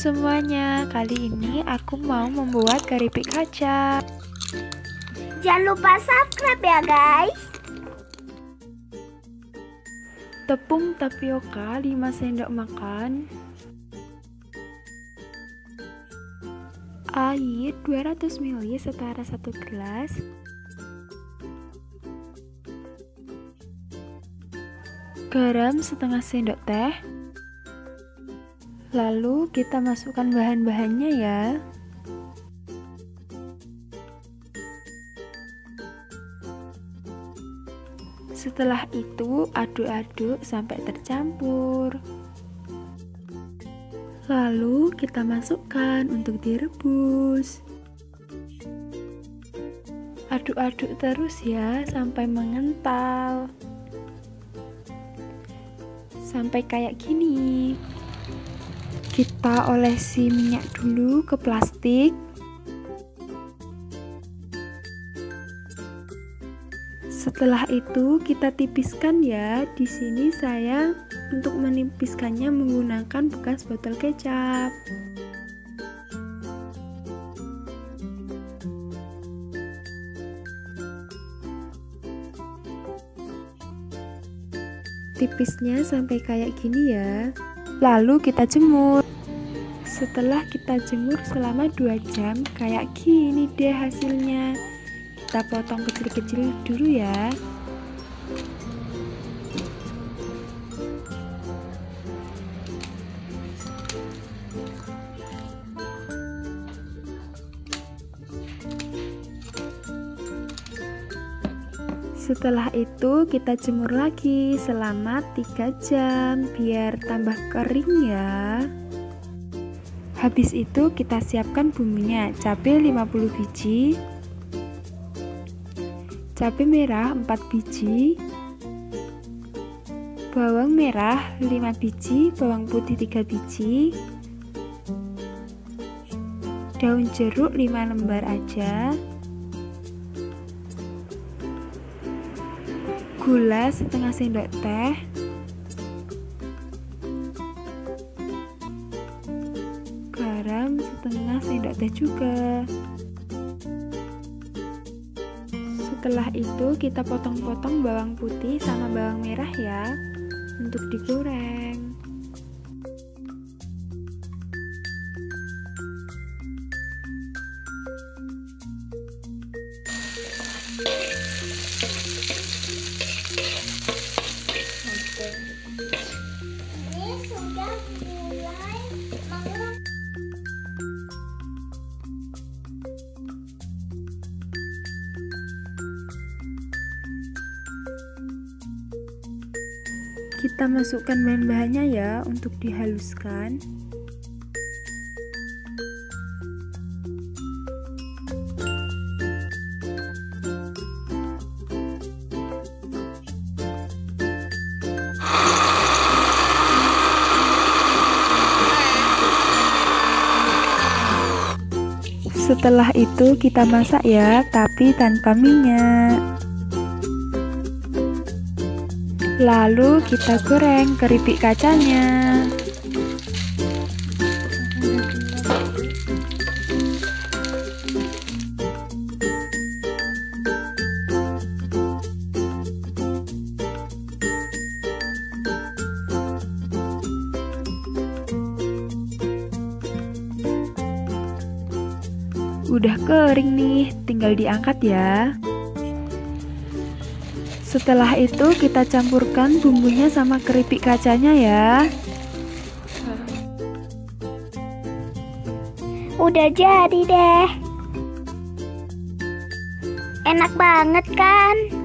semuanya, kali ini aku mau membuat keripik kaca. Jangan lupa subscribe ya guys. Tepung tapioka 5 sendok makan. Air 200 ml setara 1 gelas. Garam setengah sendok teh. Lalu kita masukkan bahan-bahannya ya. Setelah itu aduk-aduk sampai tercampur. Lalu kita masukkan untuk direbus. Aduk-aduk terus ya sampai mengental. Sampai kayak gini. Kita olesi minyak dulu ke plastik. Setelah itu kita tipiskan ya. Di sini saya untuk menipiskannya menggunakan bekas botol kecap. Tipisnya sampai kayak gini ya. Lalu kita jemur. Setelah kita jemur selama 2 jam, kayak gini deh hasilnya. Kita potong kecil-kecil dulu ya. Setelah itu kita jemur lagi selama 3 jam biar tambah kering ya. Habis itu kita siapkan bumbunya, cabai 50 biji, cabai merah 4 biji, bawang merah 5 biji, bawang putih 3 biji, daun jeruk 5 lembar aja, gula setengah sendok teh. Garam setengah sendok teh juga. Setelah itu kita potong-potong bawang putih sama bawang merah ya untuk digoreng kita masukkan bahan-bahannya ya untuk dihaluskan Setelah itu kita masak ya, tapi tanpa minyak. Lalu kita goreng keripik kacanya. Udah kering nih, tinggal diangkat ya. Setelah itu kita campurkan bumbunya sama keripik kacanya ya. Udah jadi deh. Enak banget kan?